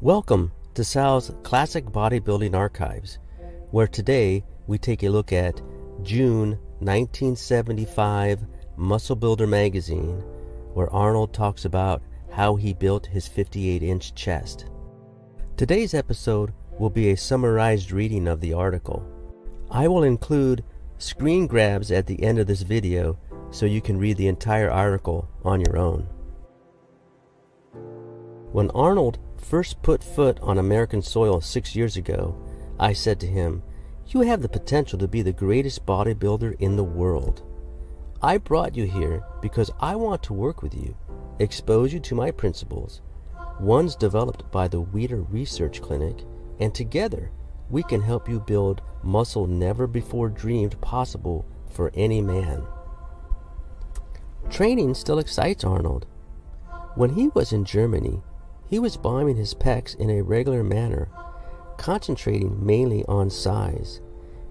Welcome to Sal's Classic Bodybuilding Archives, where today we take a look at June 1975 Muscle Builder magazine, where Arnold talks about how he built his 58 inch chest. Today's episode will be a summarized reading of the article. I will include screen grabs at the end of this video so you can read the entire article on your own. When Arnold first put foot on American soil six years ago, I said to him, You have the potential to be the greatest bodybuilder in the world. I brought you here because I want to work with you, expose you to my principles, ones developed by the Weider Research Clinic, and together we can help you build muscle never before dreamed possible for any man. Training still excites Arnold. When he was in Germany, he was bombing his pecs in a regular manner, concentrating mainly on size,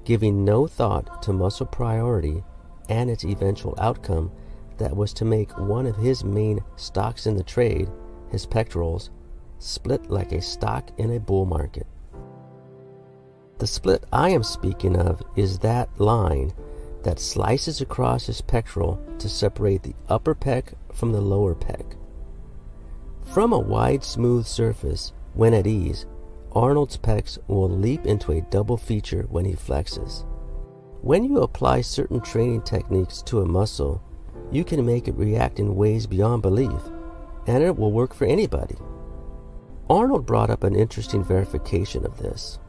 giving no thought to muscle priority and its eventual outcome that was to make one of his main stocks in the trade, his pectorals, split like a stock in a bull market. The split I am speaking of is that line that slices across his pectoral to separate the upper pec from the lower pec. From a wide, smooth surface, when at ease, Arnold's pecs will leap into a double feature when he flexes. When you apply certain training techniques to a muscle, you can make it react in ways beyond belief, and it will work for anybody. Arnold brought up an interesting verification of this.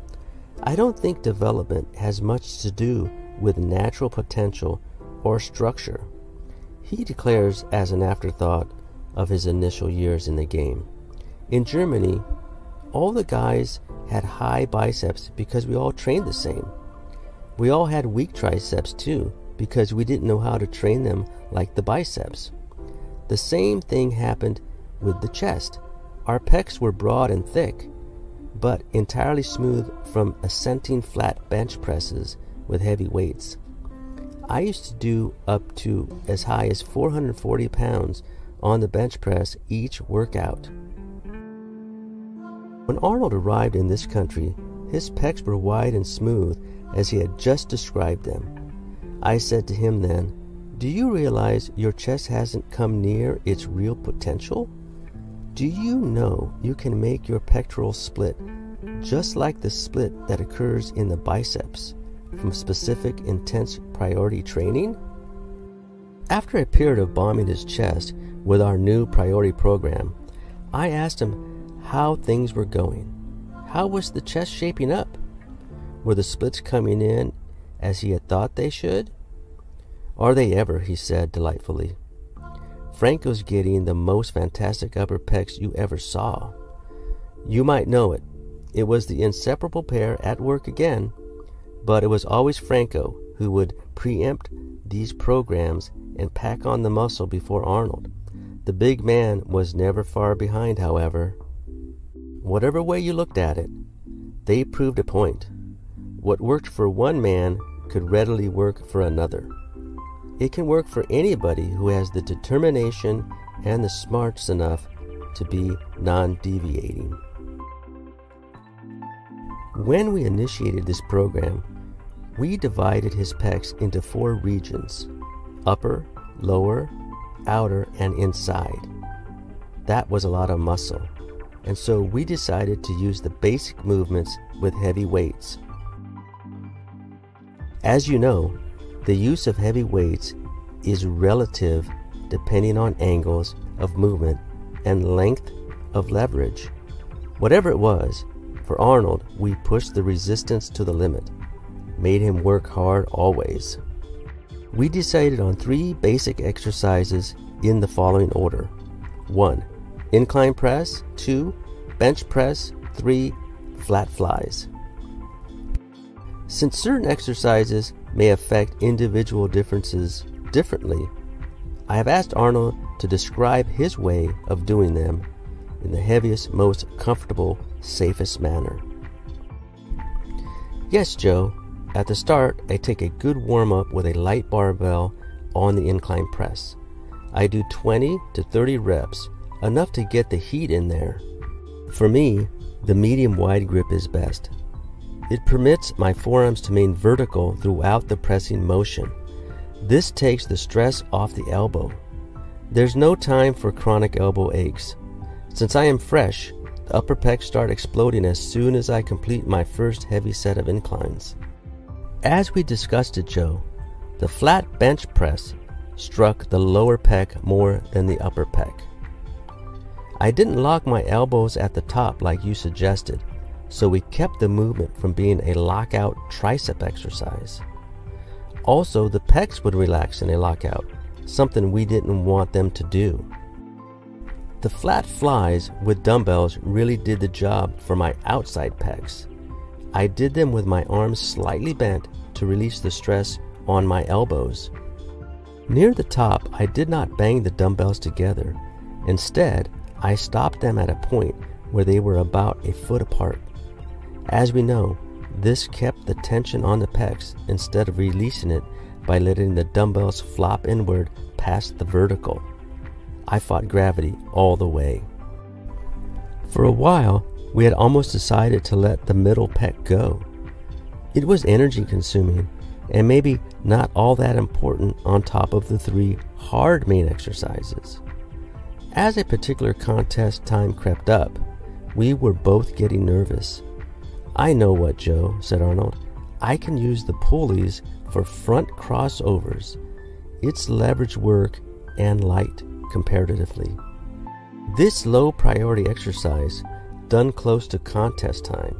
I don't think development has much to do with natural potential or structure. He declares as an afterthought of his initial years in the game. In Germany, all the guys had high biceps because we all trained the same. We all had weak triceps too because we didn't know how to train them like the biceps. The same thing happened with the chest. Our pecs were broad and thick, but entirely smooth from ascending flat bench presses with heavy weights. I used to do up to as high as 440 pounds on the bench press each workout. When Arnold arrived in this country, his pecs were wide and smooth as he had just described them. I said to him then, Do you realize your chest hasn't come near its real potential? Do you know you can make your pectoral split just like the split that occurs in the biceps from specific intense priority training? After a period of bombing his chest, with our new priority program, I asked him how things were going. How was the chest shaping up? Were the splits coming in as he had thought they should? Are they ever, he said delightfully. Franco's getting the most fantastic upper pecs you ever saw. You might know it. It was the inseparable pair at work again, but it was always Franco who would preempt these programs and pack on the muscle before Arnold. The big man was never far behind, however. Whatever way you looked at it, they proved a point. What worked for one man could readily work for another. It can work for anybody who has the determination and the smarts enough to be non deviating. When we initiated this program, we divided his pecs into four regions upper, lower, outer, and inside. That was a lot of muscle, and so we decided to use the basic movements with heavy weights. As you know, the use of heavy weights is relative depending on angles of movement and length of leverage. Whatever it was, for Arnold, we pushed the resistance to the limit, made him work hard always. We decided on three basic exercises in the following order 1. Incline press, 2. Bench press, 3. Flat flies. Since certain exercises may affect individual differences differently, I have asked Arnold to describe his way of doing them in the heaviest, most comfortable, safest manner. Yes, Joe, at the start, I take a good warm up with a light barbell on the incline press. I do 20 to 30 reps, enough to get the heat in there. For me, the medium wide grip is best. It permits my forearms to remain vertical throughout the pressing motion. This takes the stress off the elbow. There's no time for chronic elbow aches. Since I am fresh, the upper pecs start exploding as soon as I complete my first heavy set of inclines. As we discussed it, Joe, the flat bench press struck the lower pec more than the upper pec. I didn't lock my elbows at the top like you suggested, so we kept the movement from being a lockout tricep exercise. Also, the pecs would relax in a lockout, something we didn't want them to do. The flat flies with dumbbells really did the job for my outside pecs. I did them with my arms slightly bent to release the stress on my elbows. Near the top, I did not bang the dumbbells together. Instead, I stopped them at a point where they were about a foot apart. As we know, this kept the tension on the pecs instead of releasing it by letting the dumbbells flop inward past the vertical. I fought gravity all the way. For a while, we had almost decided to let the middle pec go. It was energy consuming and maybe not all that important on top of the three hard main exercises. As a particular contest time crept up, we were both getting nervous. I know what, Joe, said Arnold. I can use the pulleys for front crossovers. It's leverage work and light comparatively. This low priority exercise, done close to contest time,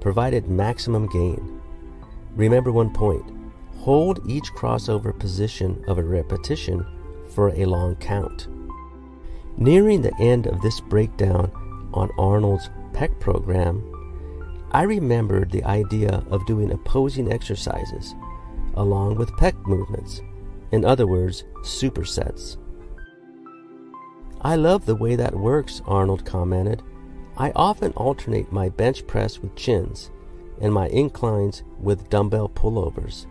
provided maximum gain. Remember one point hold each crossover position of a repetition for a long count. Nearing the end of this breakdown on Arnold's pec program, I remembered the idea of doing opposing exercises along with pec movements, in other words, supersets. I love the way that works, Arnold commented. I often alternate my bench press with chins and my inclines with dumbbell pullovers.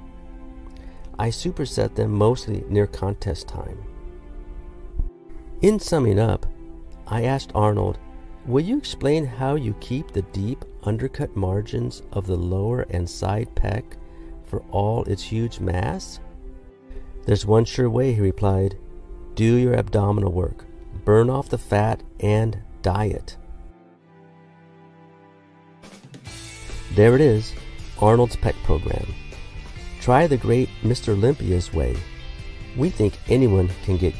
I superset them mostly near contest time. In summing up, I asked Arnold, Will you explain how you keep the deep undercut margins of the lower and side pec for all its huge mass? There's one sure way, he replied. Do your abdominal work, burn off the fat, and diet. There it is, Arnold's pec program. Try the great Mr. Olympia's way. We think anyone can get